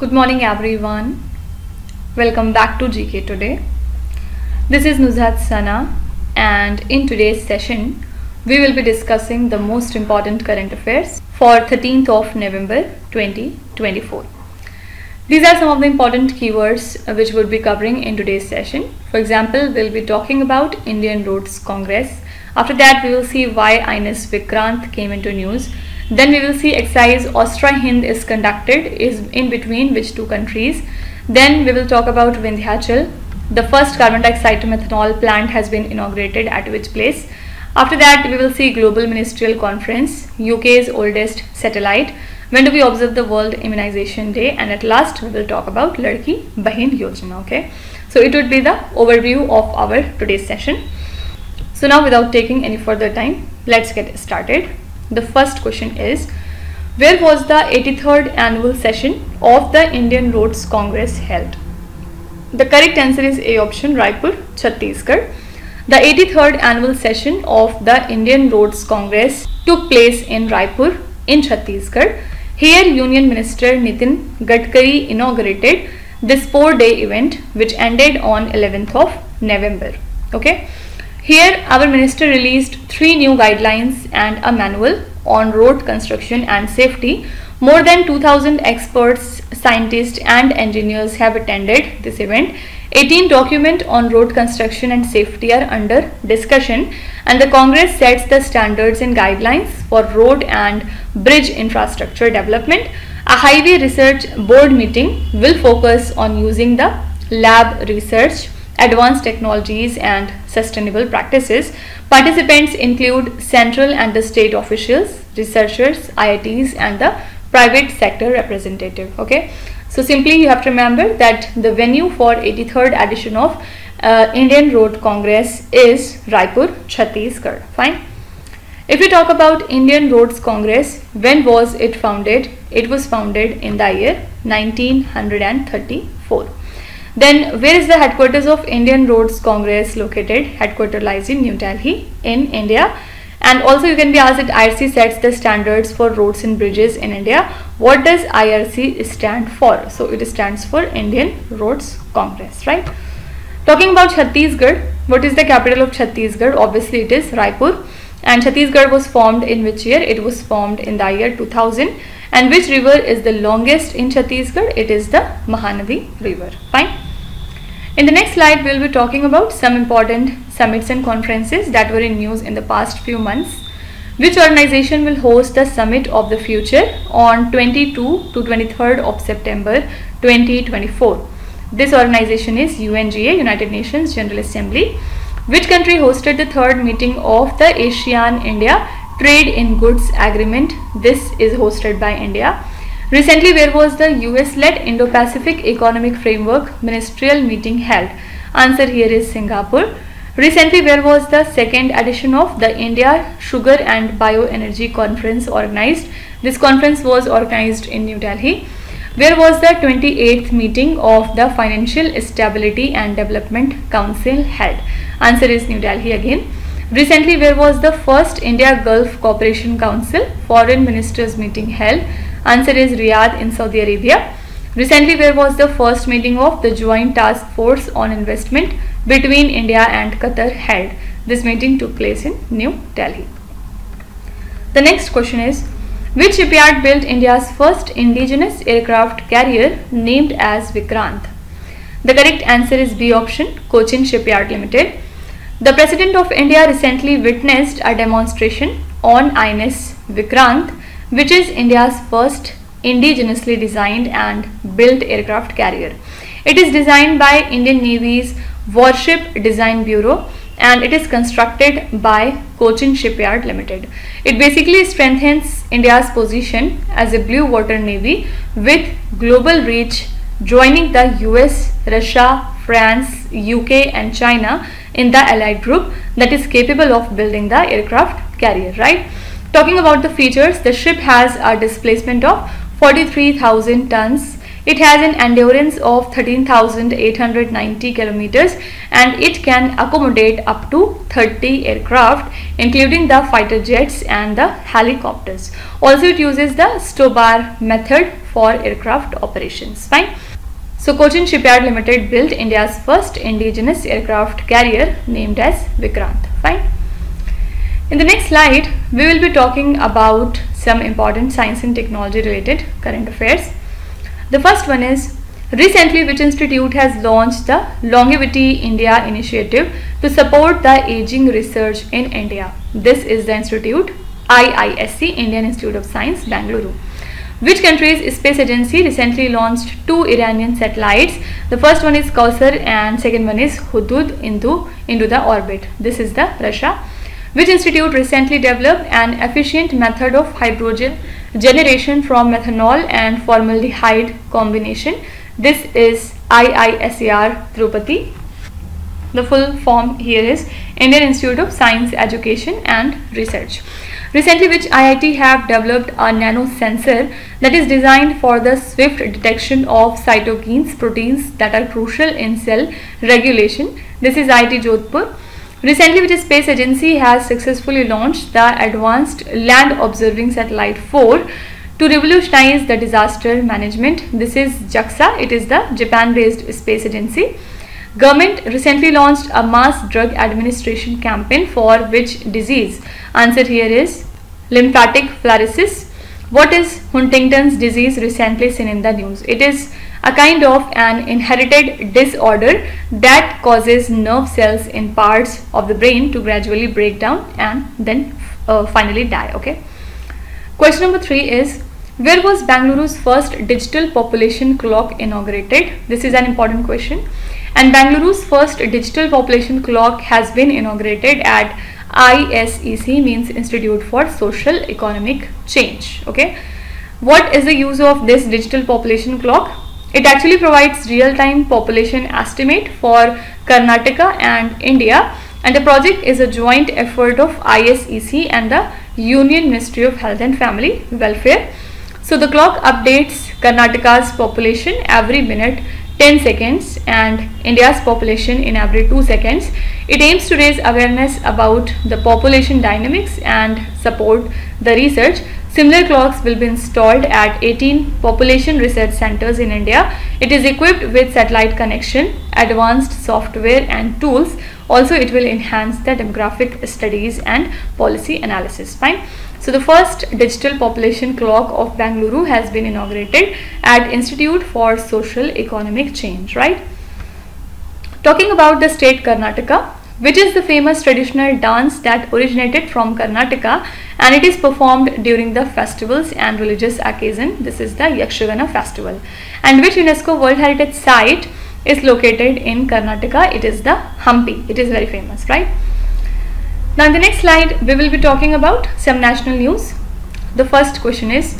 Good morning everyone. Welcome back to GK today. This is Nuzhat Sana and in today's session we will be discussing the most important current affairs for 13th of November 2024. These are some of the important keywords uh, which we'll be covering in today's session. For example, we'll be talking about Indian Roads Congress. After that, we will see why INS Vikrant came into news. Then we will see exercise Austra Hind is conducted is in between which two countries. Then we will talk about Vindhyachal. The first carbon dioxide methanol plant has been inaugurated at which place. After that, we will see Global Ministerial Conference, UK's oldest satellite. When do we observe the World Immunization Day? And at last, we will talk about Ladki Bahin Yojana. Okay, so it would be the overview of our today's session. So now, without taking any further time, let's get started. The first question is Where was the 83rd annual session of the Indian Roads Congress held? The correct answer is A option Raipur, Chhattisgarh. The 83rd annual session of the Indian Roads Congress took place in Raipur in Chhattisgarh. Here Union Minister Nitin Gadkari inaugurated this four-day event which ended on 11th of November. Okay. Here our minister released three new guidelines and a manual on road construction and safety. More than 2000 experts, scientists and engineers have attended this event 18 document on road construction and safety are under discussion and the Congress sets the standards and guidelines for road and bridge infrastructure development. A highway research board meeting will focus on using the lab research, advanced technologies and sustainable practices. Participants include central and the state officials, researchers, IITs and the private sector representative. Okay. So simply you have to remember that the venue for 83rd edition of uh, Indian Road Congress is Raipur, Chhattisgarh. Fine. If we talk about Indian Roads Congress, when was it founded? It was founded in the year 1934. Then where is the headquarters of Indian Roads Congress located? Headquarters lies in New Delhi in India and also you can be asked that IRC sets the standards for roads and bridges in India. What does IRC stand for? So it stands for Indian Roads Congress, right? Talking about Chhattisgarh, what is the capital of Chhattisgarh? Obviously it is Raipur and Chhattisgarh was formed in which year? It was formed in the year 2000 and which river is the longest in Chhattisgarh? It is the Mahanadi river, fine. In the next slide, we will be talking about some important summits and conferences that were in news in the past few months. Which organization will host the Summit of the Future on 22 to 23rd of September 2024? This organization is UNGA, United Nations General Assembly. Which country hosted the third meeting of the ASEAN-India Trade in Goods Agreement? This is hosted by India. Recently, where was the US-led Indo-Pacific Economic Framework Ministerial meeting held? Answer here is Singapore. Recently, where was the second edition of the India Sugar and Bioenergy Conference organized? This conference was organized in New Delhi. Where was the 28th meeting of the Financial Stability and Development Council held? Answer is New Delhi again. Recently, where was the first India Gulf Cooperation Council Foreign Ministers meeting held? Answer is Riyadh in Saudi Arabia. Recently, where was the first meeting of the Joint Task Force on Investment between India and Qatar held? This meeting took place in New Delhi. The next question is, which shipyard built India's first indigenous aircraft carrier named as Vikrant? The correct answer is B option, Cochin Shipyard Limited. The President of India recently witnessed a demonstration on INS Vikrant which is India's first indigenously designed and built aircraft carrier. It is designed by Indian Navy's Warship Design Bureau and it is constructed by Cochin Shipyard Limited. It basically strengthens India's position as a blue water navy with global reach joining the US, Russia, France, UK and China in the allied group that is capable of building the aircraft carrier, right? Talking about the features, the ship has a displacement of 43,000 tons. It has an endurance of 13,890 kilometers and it can accommodate up to 30 aircraft including the fighter jets and the helicopters. Also it uses the Stobar method for aircraft operations. Fine. So Cochin Shipyard Limited built India's first indigenous aircraft carrier named as Vikrant. Fine. In the next slide, we will be talking about some important science and technology related current affairs. The first one is Recently, which institute has launched the Longevity India initiative to support the aging research in India. This is the institute IISC, Indian Institute of Science, Bangalore. Which country's space agency recently launched two Iranian satellites? The first one is Kausar and second one is Hudud into, into the orbit. This is the Russia. Which institute recently developed an efficient method of hydrogen generation from methanol and formaldehyde combination this is IISER Tirupati. The full form here is Indian Institute of Science Education and Research. Recently which IIT have developed a nano sensor that is designed for the swift detection of cytokines proteins that are crucial in cell regulation. This is IIT Jodhpur. Recently which space agency has successfully launched the advanced land observing satellite 4 to revolutionize the disaster management. This is JAXA, it is the Japan based space agency. Government recently launched a mass drug administration campaign for which disease? Answer here is lymphatic filariasis. What is Huntington's disease recently seen in the news? It is a kind of an inherited disorder that causes nerve cells in parts of the brain to gradually break down and then uh, finally die. Okay. Question number three is where was Bengaluru's first digital population clock inaugurated? This is an important question. And Bengaluru's first digital population clock has been inaugurated at ISEC means Institute for Social Economic Change. Okay. What is the use of this digital population clock? It actually provides real-time population estimate for Karnataka and India and the project is a joint effort of ISEC and the Union Ministry of Health and Family Welfare so the clock updates Karnataka's population every minute 10 seconds and India's population in every 2 seconds. It aims to raise awareness about the population dynamics and support the research. Similar clocks will be installed at 18 population research centers in India. It is equipped with satellite connection, advanced software and tools. Also, it will enhance the demographic studies and policy analysis. Fine. So the first digital population clock of Bangalore has been inaugurated at Institute for Social Economic Change, right? Talking about the state Karnataka, which is the famous traditional dance that originated from Karnataka and it is performed during the festivals and religious occasion. This is the Yakshagana festival and which UNESCO World Heritage Site is located in Karnataka. It is the Hampi. It is very famous, right? Now in the next slide, we will be talking about some national news. The first question is,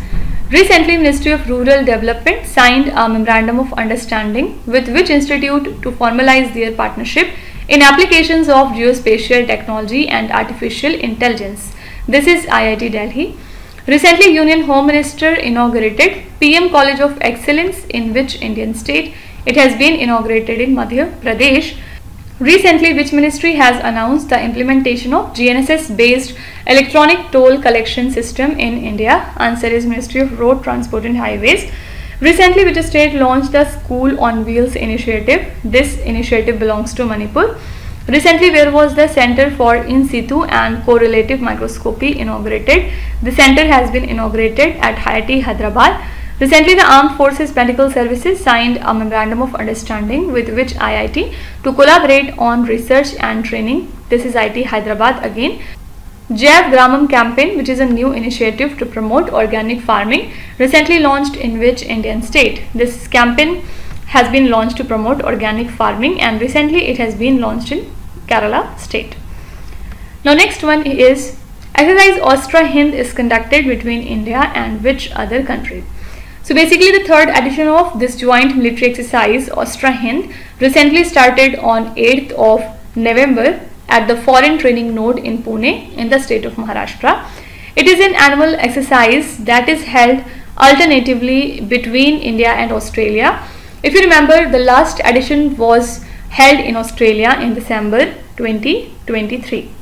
recently Ministry of Rural Development signed a memorandum of understanding with which institute to formalize their partnership in applications of geospatial technology and artificial intelligence. This is IIT Delhi. Recently, Union Home Minister inaugurated PM College of Excellence in which Indian state? It has been inaugurated in Madhya Pradesh Recently, which ministry has announced the implementation of GNSS based electronic toll collection system in India? Answer is Ministry of Road Transport and Highways. Recently, which state launched the School on Wheels initiative? This initiative belongs to Manipur. Recently, where was the Center for In Situ and Correlative Microscopy inaugurated? The center has been inaugurated at IIT Hyderabad. Recently, the Armed Forces Medical Services signed a memorandum of understanding with which IIT to collaborate on research and training. This is IIT Hyderabad again. Jaiv Gramam campaign, which is a new initiative to promote organic farming, recently launched in which Indian state? This campaign has been launched to promote organic farming and recently it has been launched in Kerala state. Now next one is exercise Austra Hind is conducted between India and which other country? So basically the third edition of this joint military exercise Austra Hind recently started on 8th of November at the foreign training node in Pune in the state of Maharashtra. It is an annual exercise that is held alternatively between India and Australia. If you remember the last edition was held in Australia in December 2023.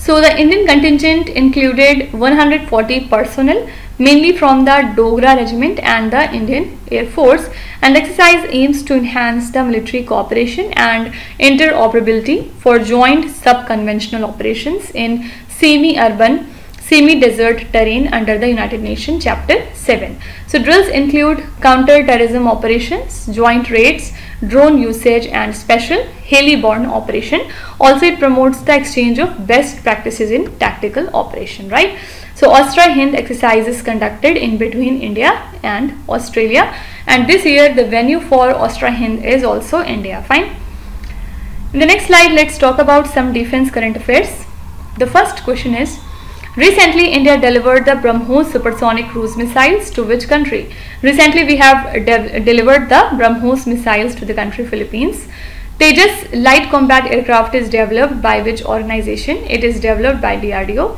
So the Indian contingent included 140 personnel mainly from the Dogra Regiment and the Indian Air Force and exercise aims to enhance the military cooperation and interoperability for joint sub-conventional operations in semi-urban semi-desert terrain under the United Nations Chapter 7. So drills include counter-terrorism operations, joint raids, drone usage and special heli-borne operation. Also it promotes the exchange of best practices in tactical operation, right? So Austra Hind exercises conducted in between India and Australia and this year the venue for Austra Hind is also India, fine? In the next slide, let's talk about some defense current affairs. The first question is, Recently, India delivered the BrahMos supersonic cruise missiles to which country? Recently, we have de delivered the BrahMos missiles to the country Philippines. Tejas light combat aircraft is developed by which organization? It is developed by DRDO.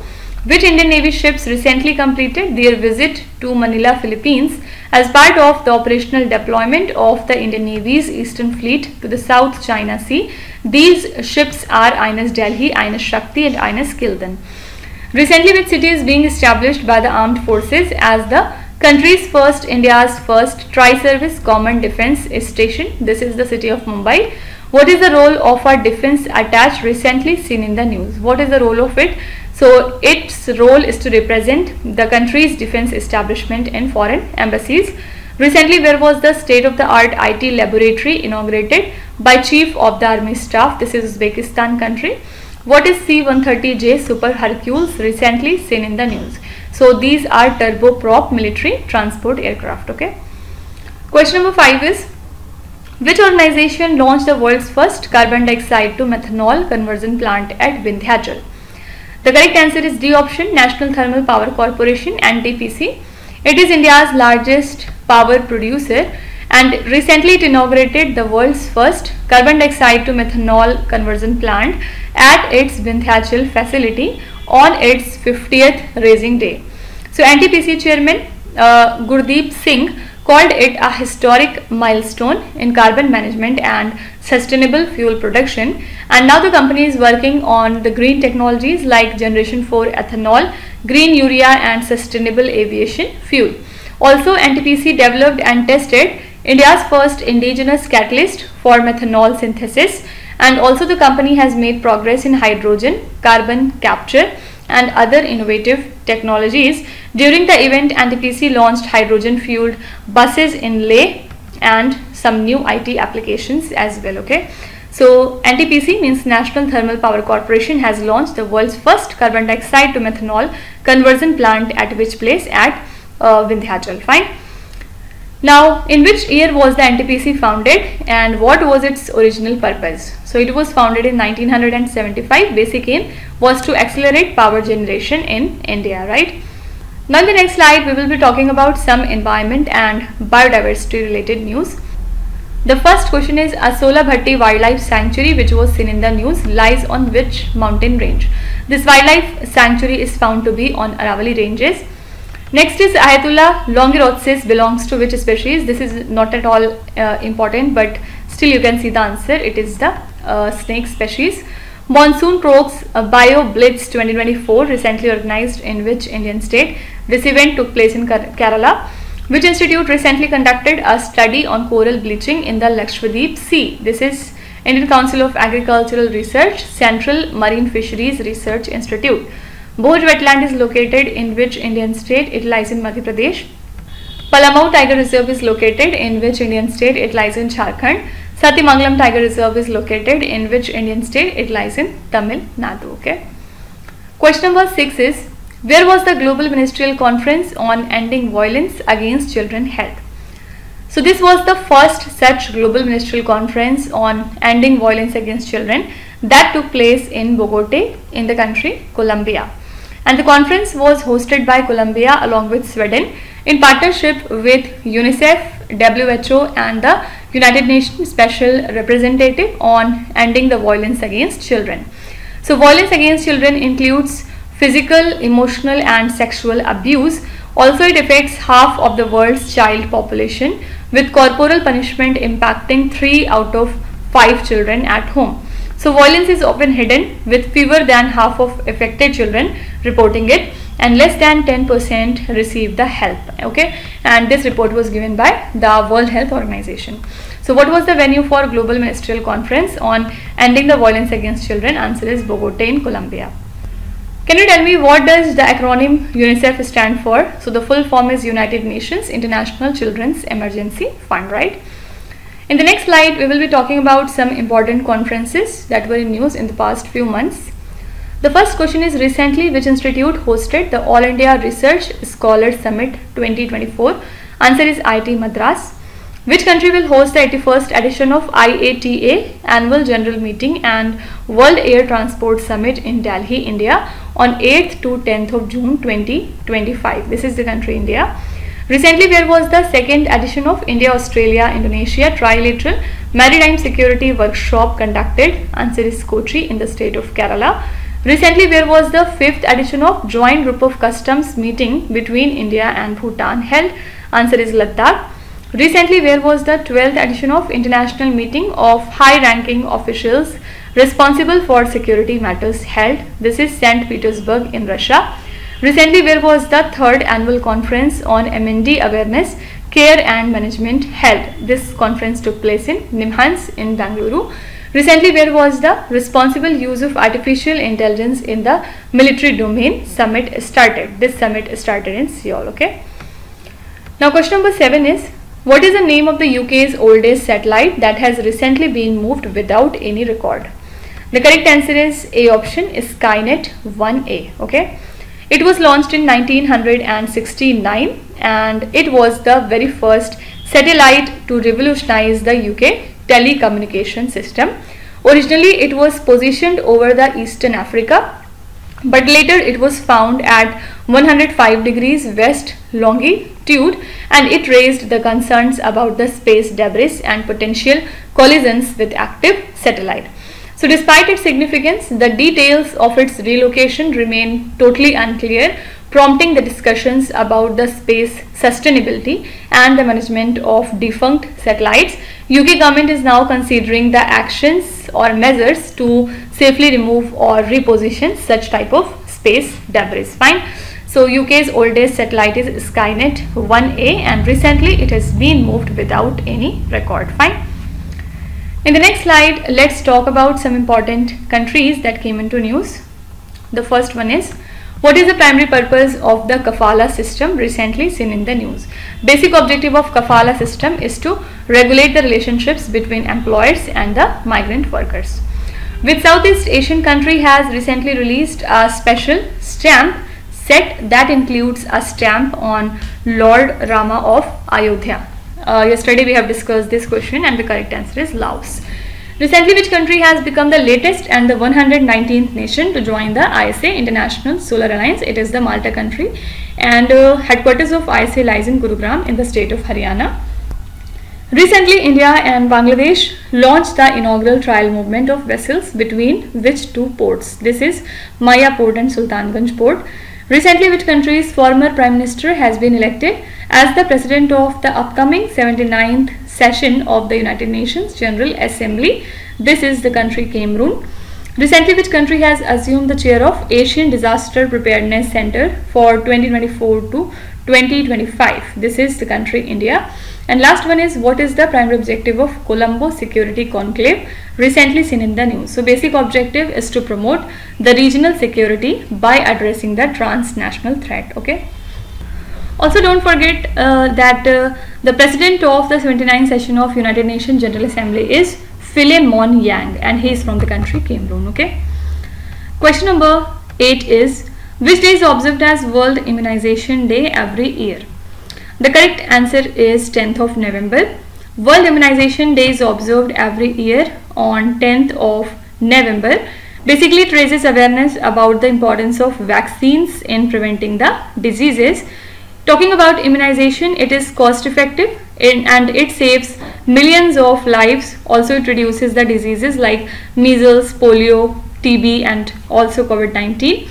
Which Indian Navy ships recently completed their visit to Manila, Philippines as part of the operational deployment of the Indian Navy's Eastern Fleet to the South China Sea? These ships are INS Delhi, INS Shakti and INS Kiltan. Recently which city is being established by the armed forces as the country's first India's first tri-service common defense station. This is the city of Mumbai. What is the role of our defense attaché recently seen in the news? What is the role of it? So its role is to represent the country's defense establishment in foreign embassies. Recently, where was the state-of-the-art IT laboratory inaugurated by Chief of the Army Staff. This is Uzbekistan country. What is C-130J Super Hercules recently seen in the news? So these are turboprop military transport aircraft. Okay. Question number 5 is which organization launched the world's first carbon dioxide to methanol conversion plant at Vindhyachal? The correct answer is D option National Thermal Power Corporation NTPC. It is India's largest power producer and recently it inaugurated the world's first carbon dioxide to methanol conversion plant at its Vindhyachal facility on its 50th raising day. So NTPC chairman uh, Gurdeep Singh called it a historic milestone in carbon management and sustainable fuel production and now the company is working on the green technologies like generation 4 ethanol, green urea and sustainable aviation fuel. Also NTPC developed and tested India's first indigenous catalyst for methanol synthesis and also the company has made progress in hydrogen, carbon capture and other innovative technologies. During the event, NTPC launched hydrogen fueled buses in Leh and some new IT applications as well. Okay. So NTPC means National Thermal Power Corporation has launched the world's first carbon dioxide to methanol conversion plant at which place at uh, Vindhyachal. Fine. Now, in which year was the NTPC founded and what was its original purpose? So, it was founded in 1975. Basic aim was to accelerate power generation in India, right? Now, in the next slide, we will be talking about some environment and biodiversity related news. The first question is Asola Bhatti Wildlife Sanctuary which was seen in the news lies on which mountain range? This wildlife sanctuary is found to be on Aravalli ranges Next is Ahaetulla longirostris belongs to which species? This is not at all uh, important but still you can see the answer. It is the uh, snake species. Monsoon Croaks uh, Bio Blitz 2024 recently organized in which Indian state? This event took place in Kerala. Which institute recently conducted a study on coral bleaching in the Lakshadweep Sea? This is Indian Council of Agricultural Research, Central Marine Fisheries Research Institute. Bhoj wetland is located in which Indian state? It lies in Madhya Pradesh. Palamau Tiger Reserve is located in which Indian state? It lies in Jharkhand. Sathyamangalam Tiger Reserve is located in which Indian state? It lies in Tamil Nadu. Okay. Question number 6 is Where was the Global Ministerial Conference on Ending Violence Against Children held? So this was the first such global ministerial conference on ending violence against children that took place in Bogota in the country Colombia and the conference was hosted by Colombia along with Sweden in partnership with UNICEF, WHO and the United Nations Special Representative on ending the violence against children. So violence against children includes physical, emotional and sexual abuse. Also it affects half of the world's child population with corporal punishment impacting 3 out of 5 children at home. So violence is often hidden with fewer than half of affected children reporting it and less than 10% receive the help okay and this report was given by the World Health Organization. So what was the venue for global ministerial conference on ending the violence against children? Answer is Bogota in Colombia. Can you tell me what does the acronym UNICEF stand for? So the full form is United Nations International Children's Emergency Fund, right? In the next slide, we will be talking about some important conferences that were in news in the past few months. The first question is recently which institute hosted the All India Research Scholar Summit 2024? Answer is IIT Madras. Which country will host the 81st edition of IATA Annual General Meeting and World Air Transport Summit in Delhi, India on 8th to 10th of June 2025? This is the country India. Recently, there was the second edition of India, Australia, Indonesia Trilateral Maritime Security Workshop conducted. Answer is Kochi in the state of Kerala. Recently, there was the fifth edition of Joint Group of Customs meeting between India and Bhutan held. Answer is Ladakh. Recently, there was the 12th edition of International Meeting of High-Ranking Officials responsible for security matters held. This is St. Petersburg in Russia. Recently, there was the third annual conference on MND awareness, care and management held. This conference took place in Nimhans in Bangalore. Recently, there was the responsible use of artificial intelligence in the military domain summit started. This summit started in Seoul. Okay. Now, question number seven is what is the name of the UK's oldest satellite that has recently been moved without any record? The correct answer is A option is Skynet 1A. Okay. It was launched in 1969 and it was the very first satellite to revolutionize the UK telecommunication system. Originally it was positioned over the Eastern Africa but later it was found at 105 degrees west longitude and it raised the concerns about the space debris and potential collisions with active satellite. So despite its significance, the details of its relocation remain totally unclear, prompting the discussions about the space sustainability and the management of defunct satellites. UK government is now considering the actions or measures to safely remove or reposition such type of space debris. Fine. So UK's oldest satellite is Skynet 1A and recently it has been moved without any record. Fine. In the next slide, let's talk about some important countries that came into news. The first one is what is the primary purpose of the kafala system recently seen in the news? Basic objective of kafala system is to regulate the relationships between employers and the migrant workers. With Southeast Asian country has recently released a special stamp set that includes a stamp on Lord Rama of Ayodhya. Uh, yesterday we have discussed this question and the correct answer is Laos. Recently, which country has become the latest and the 119th nation to join the ISA International Solar Alliance? It is the Malta country and uh, headquarters of ISA lies in Gurugram in the state of Haryana. Recently, India and Bangladesh launched the inaugural trial movement of vessels between which two ports? This is Maya Port and Sultanganj Port. Recently, which country's former Prime Minister has been elected as the President of the upcoming 79th session of the United Nations General Assembly? This is the country Cameroon. Recently, which country has assumed the chair of Asian Disaster Preparedness Center for 2024 to 2025? This is the country India. And last one is what is the primary objective of Colombo Security Conclave recently seen in the news. So basic objective is to promote the regional security by addressing the transnational threat. Okay. Also don't forget uh, that uh, the president of the 79th session of United Nations General Assembly is Philemon Yang and he is from the country Cameroon. Okay. Question number 8 is which day is observed as World Immunization Day every year? The correct answer is 10th of November. World Immunization Day is observed every year on 10th of November. Basically, it raises awareness about the importance of vaccines in preventing the diseases. Talking about immunization, it is cost effective and it saves millions of lives. Also, it reduces the diseases like measles, polio, TB and also COVID-19.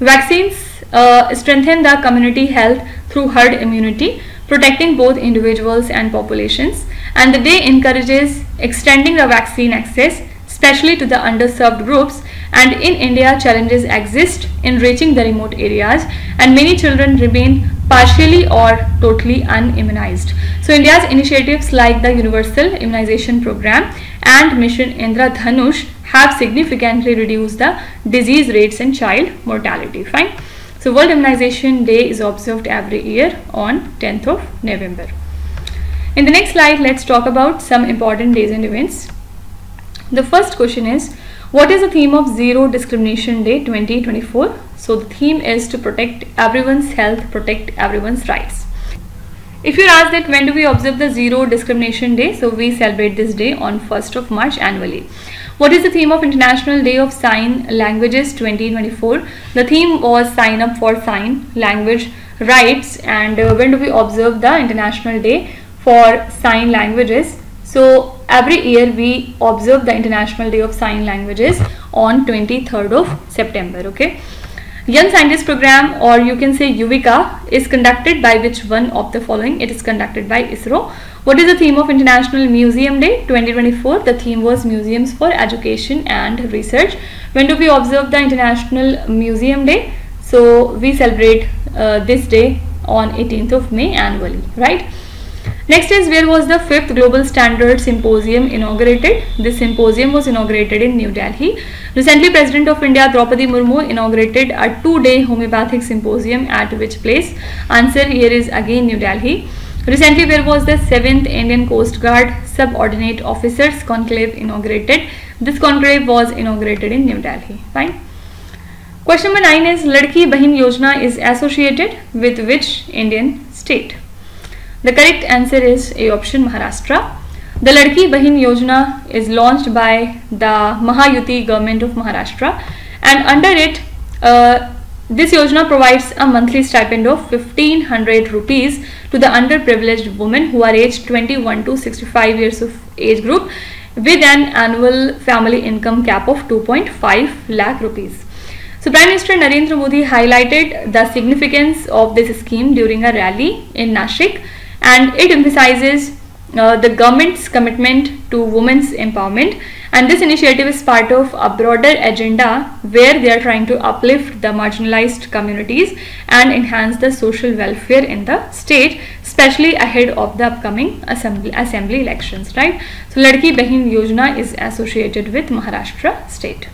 Vaccines uh, strengthen the community health through herd immunity, protecting both individuals and populations. And the day encourages extending the vaccine access, especially to the underserved groups. And in India, challenges exist in reaching the remote areas, and many children remain partially or totally unimmunized. So, India's initiatives like the Universal Immunization Program and Mission Indra Indradhanush have significantly reduced the disease rates and child mortality. Fine. So World Immunization Day is observed every year on 10th of November. In the next slide, let's talk about some important days and events. The first question is, what is the theme of Zero Discrimination Day 2024? So the theme is to protect everyone's health, protect everyone's rights. If you're asked that when do we observe the Zero Discrimination Day, so we celebrate this day on 1st of March annually. What is the theme of International Day of Sign Languages 2024? The theme was Sign Up for Sign Language Rights and uh, when do we observe the International Day for Sign Languages? So every year we observe the International Day of Sign Languages on 23rd of September. Okay. Young Scientist Program or you can say Yuvika is conducted by which one of the following? It is conducted by ISRO. What is the theme of International Museum Day 2024? The theme was Museums for Education and Research. When do we observe the International Museum Day? So we celebrate uh, this day on 18th of May annually, right? Next is where was the fifth Global Standard Symposium inaugurated? This symposium was inaugurated in New Delhi. Recently, President of India Draupadi Murmu inaugurated a two-day homeopathic symposium at which place? Answer here is again New Delhi. Recently, where was the 7th Indian Coast Guard Subordinate Officers Conclave inaugurated? This conclave was inaugurated in New Delhi. Fine. Question number 9 is Ladki Bahin Yojana is associated with which Indian state? The correct answer is A option Maharashtra. The Ladki Bahin Yojana is launched by the Mahayuti government of Maharashtra and under it uh, this Yojana provides a monthly stipend of 1500 rupees to the underprivileged women who are aged 21 to 65 years of age group with an annual family income cap of 2.5 lakh rupees. So Prime Minister Narendra Modi highlighted the significance of this scheme during a rally in Nashik and it emphasizes uh, the government's commitment to women's empowerment. And this initiative is part of a broader agenda where they are trying to uplift the marginalized communities and enhance the social welfare in the state especially ahead of the upcoming assembly, assembly elections right? So ladki bahin yojana is associated with maharashtra state.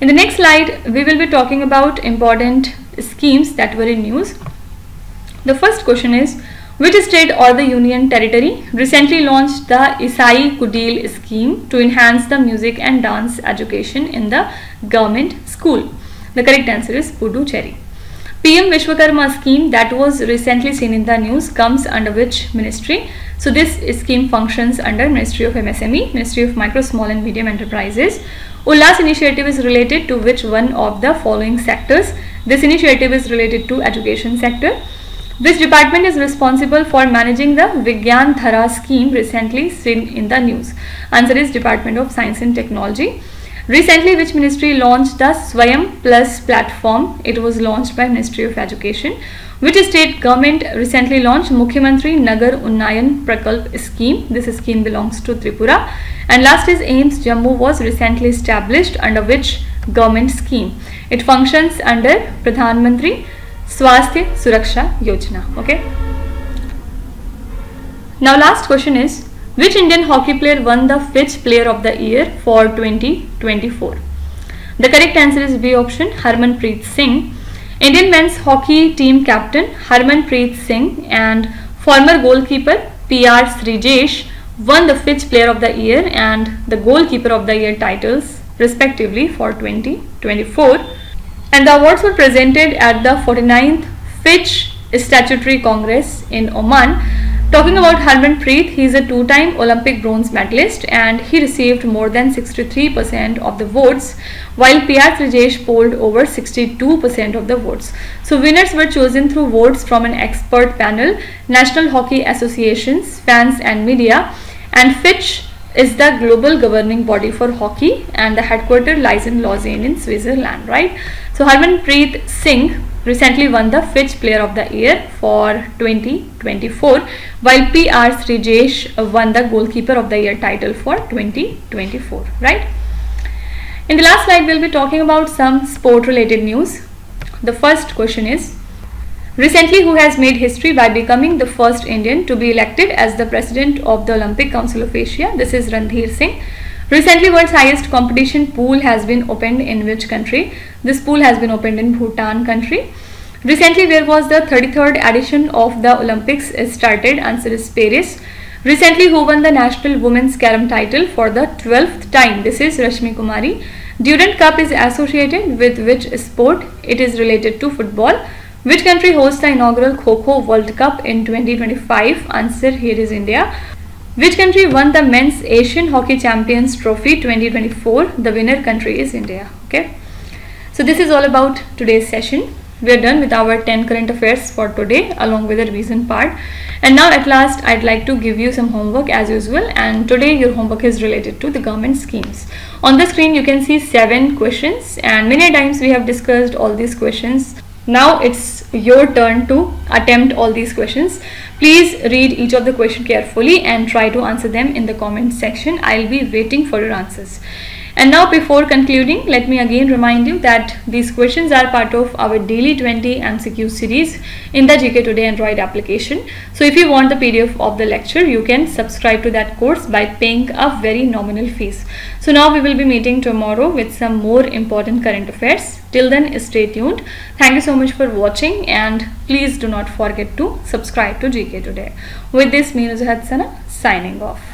In the next slide we will be talking about important schemes that were in news. The first question is which state or the union territory recently launched the Isai Kudil scheme to enhance the music and dance education in the government school? The correct answer is Puducherry. PM Vishwakarma scheme that was recently seen in the news comes under which ministry? So this scheme functions under Ministry of MSME, Ministry of Micro, Small and Medium Enterprises. Ullas initiative is related to which one of the following sectors? This initiative is related to education sector. This department is responsible for managing the Vigyan Dhara scheme recently seen in the news. Answer is Department of Science and Technology. Recently, which ministry launched the Swayam Plus platform? It was launched by Ministry of Education. Which state government recently launched Mukhyamantri Nagar Unnayan Prakalp scheme? This scheme belongs to Tripura. And last is AIIMS Jammu was recently established under which government scheme? It functions under Pradhan Mantri Swasthya Suraksha Yojana. Okay. Now last question is which Indian hockey player won the Fitch Player of the Year for 2024? The correct answer is B option Harmanpreet Singh. Indian men's hockey team captain Harmanpreet Singh and former goalkeeper PR Sreejesh won the Fitch Player of the Year and the Goalkeeper of the Year titles respectively for 2024 and the awards were presented at the 49th Fitch Statutory Congress in Oman. Talking about Harmanpreet, he is a two-time Olympic bronze medalist and he received more than 63% of the votes while PR Sreejesh polled over 62% of the votes. So winners were chosen through votes from an expert panel, National Hockey Associations, fans and media and Fitch is the global governing body for hockey and the headquarters lies in Lausanne in Switzerland, right? So Harmanpreet Singh recently won the Fitch Player of the Year for 2024 while PR Sreejesh won the Goalkeeper of the Year title for 2024, right? In the last slide, we'll be talking about some sport related news. The first question is Recently, who has made history by becoming the first Indian to be elected as the president of the Olympic Council of Asia? This is Randhir Singh. Recently, world's highest competition pool has been opened in which country? This pool has been opened in Bhutan country. Recently, where was the 33rd edition of the Olympics started? Answer is Paris. Recently, who won the National Women's Carom title for the 12th time? This is Rashmi Kumari. Durand Cup is associated with which sport? It is related to football. Which country hosts the inaugural Kho World Cup in 2025? Answer here is India. Which country won the Men's Asian Hockey Champions Trophy 2024? The winner country is India. Okay. So this is all about today's session. We are done with our 10 current affairs for today along with the revision part. And now at last I'd like to give you some homework as usual and today your homework is related to the government schemes. On the screen you can see 7 questions and many times we have discussed all these questions now it's your turn to attempt all these questions. Please read each of the question carefully and try to answer them in the comment section. I'll be waiting for your answers. And now before concluding, let me again remind you that these questions are part of our daily 20 MCQ series in the GK Today Android application. So if you want the PDF of the lecture, you can subscribe to that course by paying a very nominal fees. So now we will be meeting tomorrow with some more important current affairs. Till then, stay tuned. Thank you so much for watching and please do not forget to subscribe to GK Today. With this, me Nuzhat Sana signing off.